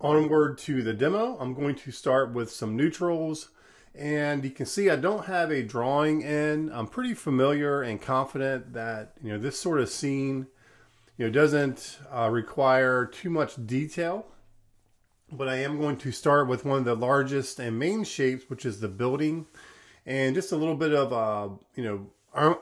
onward to the demo. I'm going to start with some neutrals and you can see I don't have a drawing in. I'm pretty familiar and confident that you know this sort of scene you know doesn't uh, require too much detail. But I am going to start with one of the largest and main shapes, which is the building, and just a little bit of uh, you know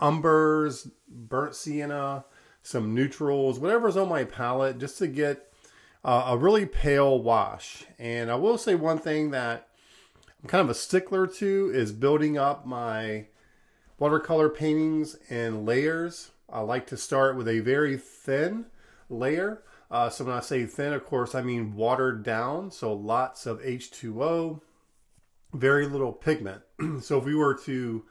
umbers, burnt sienna, some neutrals, whatever's on my palette, just to get uh, a really pale wash. And I will say one thing that I'm kind of a stickler to is building up my watercolor paintings in layers. I like to start with a very thin layer. Uh, so when I say thin, of course, I mean watered down. So lots of H2O, very little pigment. so if we were to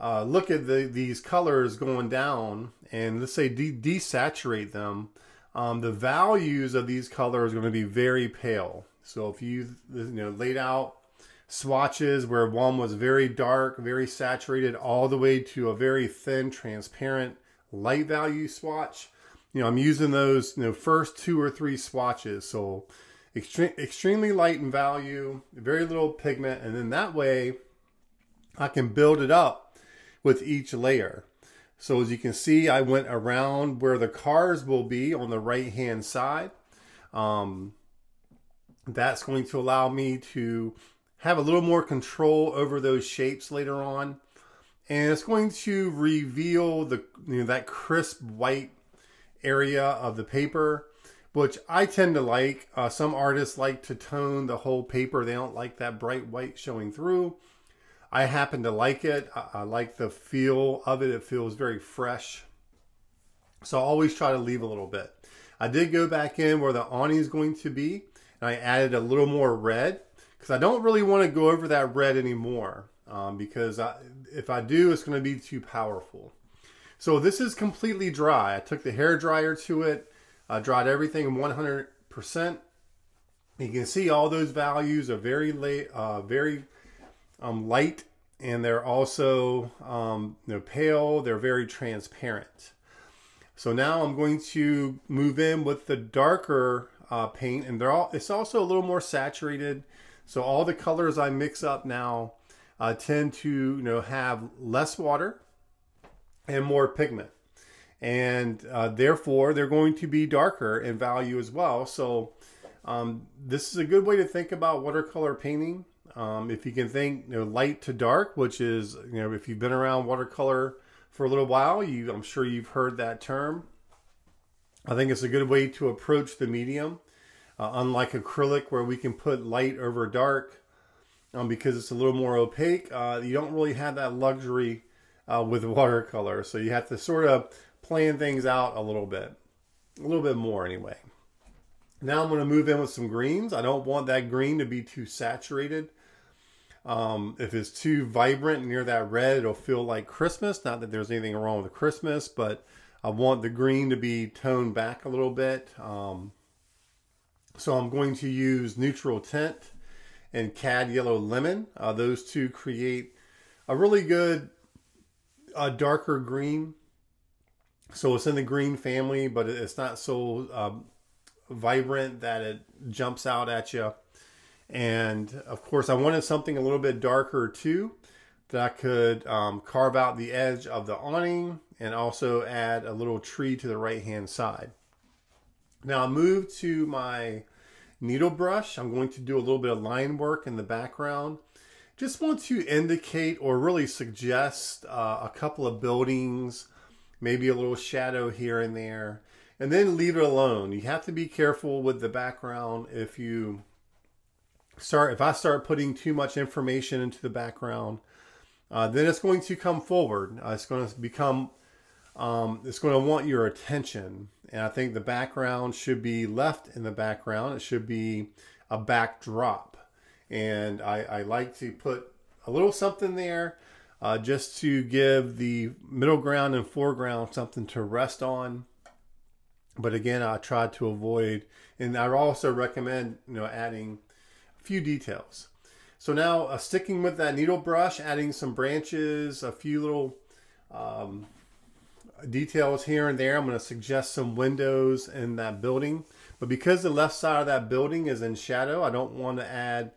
uh, look at the, these colors going down and let's say de desaturate them, um, the values of these colors are going to be very pale. So if you you know laid out swatches where one was very dark, very saturated, all the way to a very thin, transparent, light value swatch. You know, I'm using those, you know, first two or three swatches. So extre extremely light in value, very little pigment. And then that way I can build it up with each layer. So as you can see, I went around where the cars will be on the right hand side. Um, that's going to allow me to have a little more control over those shapes later on. And it's going to reveal the you know, that crisp white area of the paper, which I tend to like. Uh, some artists like to tone the whole paper. They don't like that bright white showing through. I happen to like it. I, I like the feel of it. It feels very fresh. So I always try to leave a little bit. I did go back in where the awning is going to be, and I added a little more red because I don't really want to go over that red anymore um, because I, if I do, it's going to be too powerful. So this is completely dry. I took the hair dryer to it, I dried everything 100%. You can see all those values are very late, uh, very um, light, and they're also um, they're pale. They're very transparent. So now I'm going to move in with the darker uh, paint, and they're all. It's also a little more saturated. So all the colors I mix up now uh, tend to you know have less water and more pigment. And uh, therefore, they're going to be darker in value as well. So um, this is a good way to think about watercolor painting. Um, if you can think you know, light to dark, which is, you know, if you've been around watercolor for a little while, you, I'm sure you've heard that term. I think it's a good way to approach the medium. Uh, unlike acrylic where we can put light over dark um, because it's a little more opaque, uh, you don't really have that luxury uh, with watercolor. So you have to sort of plan things out a little bit, a little bit more anyway. Now I'm going to move in with some greens. I don't want that green to be too saturated. Um, if it's too vibrant near that red, it'll feel like Christmas. Not that there's anything wrong with Christmas, but I want the green to be toned back a little bit. Um, so I'm going to use Neutral Tint and Cad Yellow Lemon. Uh, those two create a really good uh, darker green. So it's in the green family, but it's not so um, vibrant that it jumps out at you. And of course, I wanted something a little bit darker too that I could um, carve out the edge of the awning and also add a little tree to the right hand side. Now I move to my needle brush. I'm going to do a little bit of line work in the background. Just want to indicate or really suggest uh, a couple of buildings, maybe a little shadow here and there, and then leave it alone. You have to be careful with the background if you start, if I start putting too much information into the background, uh, then it's going to come forward. Uh, it's going to become um, it's going to want your attention. And I think the background should be left in the background. It should be a backdrop. And I, I like to put a little something there uh, just to give the middle ground and foreground something to rest on. But again, I try to avoid, and I also recommend, you know, adding few details. So now uh, sticking with that needle brush, adding some branches, a few little um, details here and there. I'm going to suggest some windows in that building. But because the left side of that building is in shadow, I don't want to add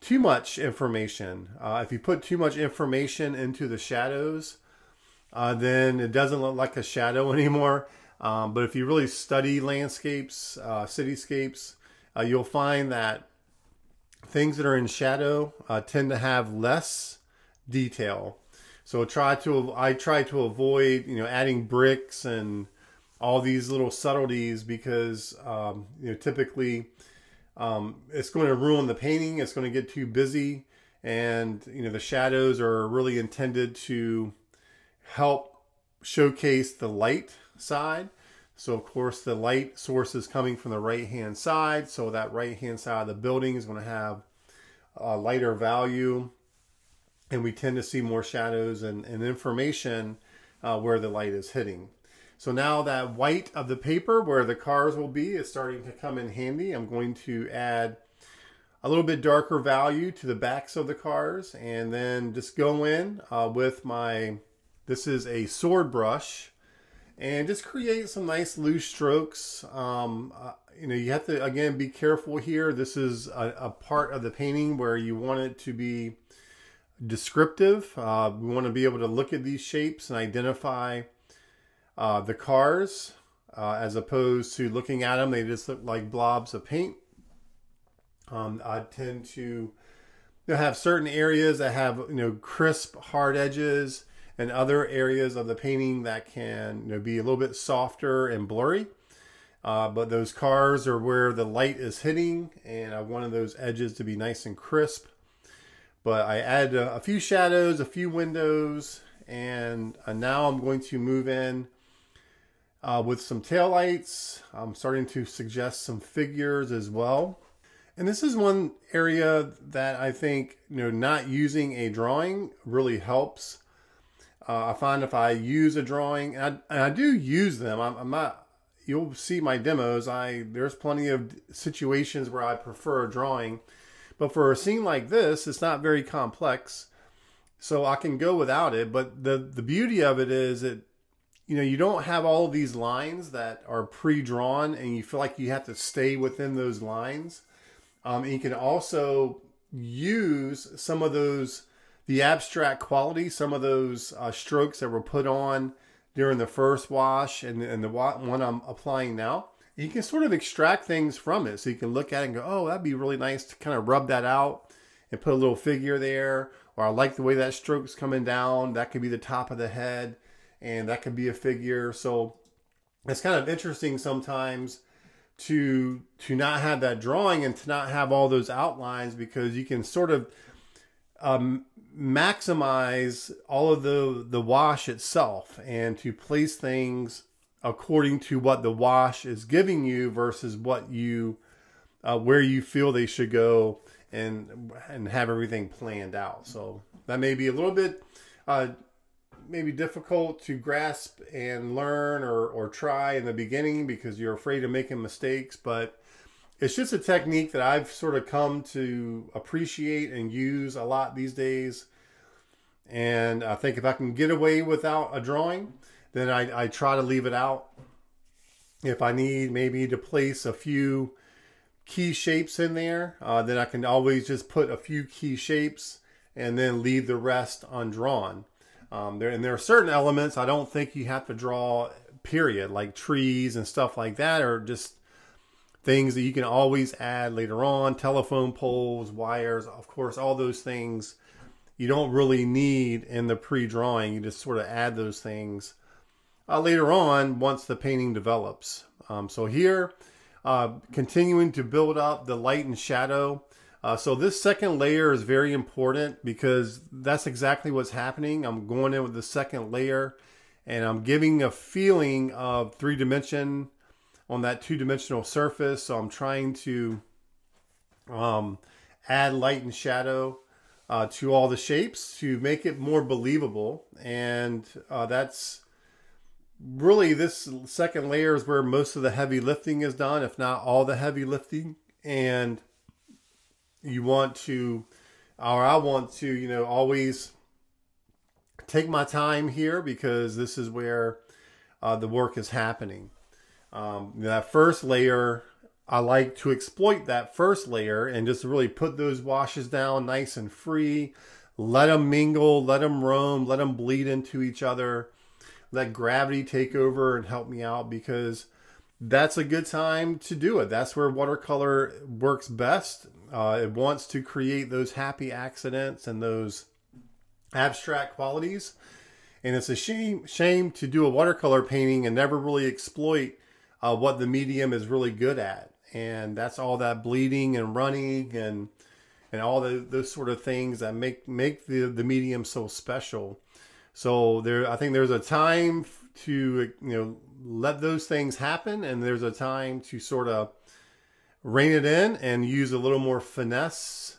too much information. Uh, if you put too much information into the shadows, uh, then it doesn't look like a shadow anymore. Um, but if you really study landscapes, uh, cityscapes, uh, you'll find that things that are in shadow uh, tend to have less detail. So try to I try to avoid you know adding bricks and all these little subtleties because um, you know typically um, it's going to ruin the painting. It's going to get too busy, and you know the shadows are really intended to help showcase the light side. So of course the light source is coming from the right hand side. So that right hand side of the building is going to have a lighter value. And we tend to see more shadows and, and information uh, where the light is hitting. So now that white of the paper where the cars will be is starting to come in handy. I'm going to add a little bit darker value to the backs of the cars and then just go in uh, with my this is a sword brush and just create some nice loose strokes. Um, uh, you know, you have to, again, be careful here. This is a, a, part of the painting where you want it to be descriptive. Uh, we want to be able to look at these shapes and identify uh, the cars uh, as opposed to looking at them. They just look like blobs of paint. Um, I tend to have certain areas that have, you know, crisp, hard edges and other areas of the painting that can you know, be a little bit softer and blurry. Uh, but those cars are where the light is hitting, and I wanted those edges to be nice and crisp. But I add a, a few shadows, a few windows, and uh, now I'm going to move in uh, with some tail lights. I'm starting to suggest some figures as well. And this is one area that I think, you know, not using a drawing really helps uh, I find if I use a drawing, and I, and I do use them, I'm, I'm, not. You'll see my demos. I there's plenty of situations where I prefer a drawing, but for a scene like this, it's not very complex, so I can go without it. But the the beauty of it is that you know you don't have all these lines that are pre-drawn, and you feel like you have to stay within those lines. Um, and you can also use some of those the abstract quality, some of those uh, strokes that were put on during the first wash and, and the one I'm applying now, you can sort of extract things from it. So you can look at it and go, oh, that'd be really nice to kind of rub that out and put a little figure there. Or I like the way that stroke's coming down. That could be the top of the head and that could be a figure. So it's kind of interesting sometimes to to not have that drawing and to not have all those outlines because you can sort of um, maximize all of the the wash itself and to place things according to what the wash is giving you versus what you uh, where you feel they should go and and have everything planned out. So that may be a little bit uh, maybe difficult to grasp and learn or, or try in the beginning because you're afraid of making mistakes but it's just a technique that I've sort of come to appreciate and use a lot these days. And I think if I can get away without a drawing, then I, I try to leave it out. If I need maybe to place a few key shapes in there, uh, then I can always just put a few key shapes and then leave the rest undrawn. Um, there and there are certain elements I don't think you have to draw. Period, like trees and stuff like that, or just things that you can always add later on telephone poles, wires, of course, all those things you don't really need in the pre drawing. You just sort of add those things uh, later on once the painting develops. Um, so here, uh, continuing to build up the light and shadow. Uh, so this second layer is very important because that's exactly what's happening. I'm going in with the second layer and I'm giving a feeling of three dimension on that two-dimensional surface. So I'm trying to um, add light and shadow uh, to all the shapes to make it more believable. And uh, that's really this second layer is where most of the heavy lifting is done, if not all the heavy lifting. And you want to, or I want to, you know, always take my time here because this is where uh, the work is happening. Um, that first layer I like to exploit that first layer and just really put those washes down nice and free. Let them mingle, let them roam, let them bleed into each other. Let gravity take over and help me out because that's a good time to do it. That's where watercolor works best. Uh, it wants to create those happy accidents and those abstract qualities. And it's a shame shame to do a watercolor painting and never really exploit uh, what the medium is really good at. And that's all that bleeding and running and and all the, those sort of things that make make the, the medium so special. So there, I think there's a time to you know let those things happen, and there's a time to sort of rein it in and use a little more finesse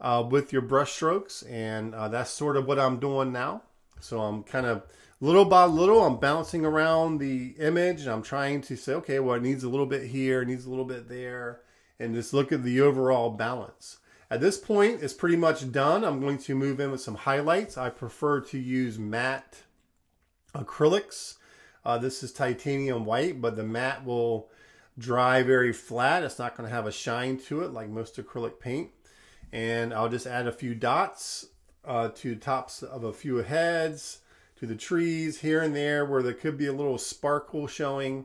uh, with your brush strokes, and uh, that's sort of what I'm doing now. So I'm kind of little by little, I'm bouncing around the image, and I'm trying to say, okay, well, it needs a little bit here, it needs a little bit there, and just look at the overall balance. At this point, it's pretty much done. I'm going to move in with some highlights. I prefer to use matte acrylics. Uh, this is titanium white, but the matte will dry very flat. It's not going to have a shine to it like most acrylic paint. And I'll just add a few dots uh, to tops of a few heads, to the trees here and there where there could be a little sparkle showing.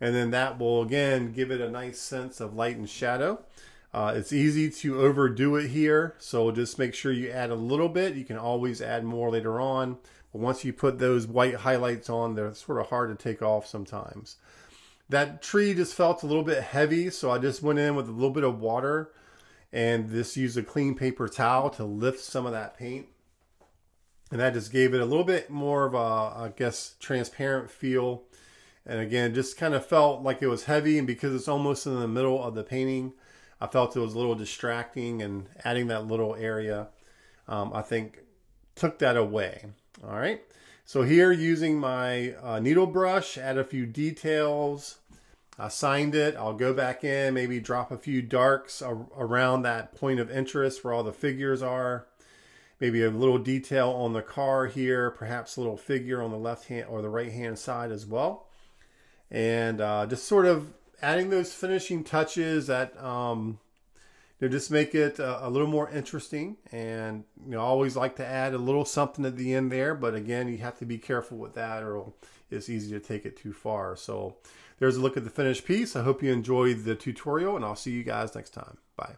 And then that will again give it a nice sense of light and shadow. Uh, it's easy to overdo it here, so just make sure you add a little bit. You can always add more later on. But once you put those white highlights on, they're sort of hard to take off sometimes. That tree just felt a little bit heavy, so I just went in with a little bit of water and just used a clean paper towel to lift some of that paint. And that just gave it a little bit more of a, I guess, transparent feel. And again, just kind of felt like it was heavy, and because it's almost in the middle of the painting, I felt it was a little distracting, and adding that little area, um, I think, took that away. All right. So here using my uh, needle brush, add a few details. I signed it. I'll go back in, maybe drop a few darks around that point of interest where all the figures are. Maybe a little detail on the car here, perhaps a little figure on the left hand or the right hand side as well. And uh, just sort of adding those finishing touches that um, you know, just make it a, a, little more interesting. And you know, I always like to add a little something at the end there, but again, you have to be careful with that, or it's easy to take it too far. So there's a look at the finished piece. I hope you enjoyed the tutorial, and I'll see you guys next time. Bye.